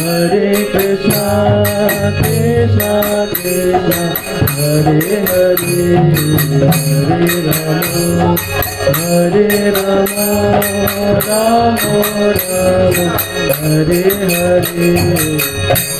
Hari प्रसा Hare Hare Hare Ram Hare Ram Ram Ram Hare Hare.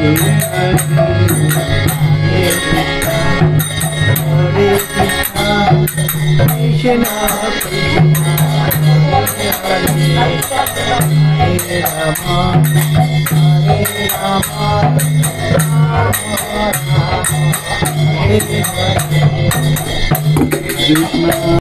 Krishna, Hare Rama, Hare Rama, Rama Rama, Hare. Krishna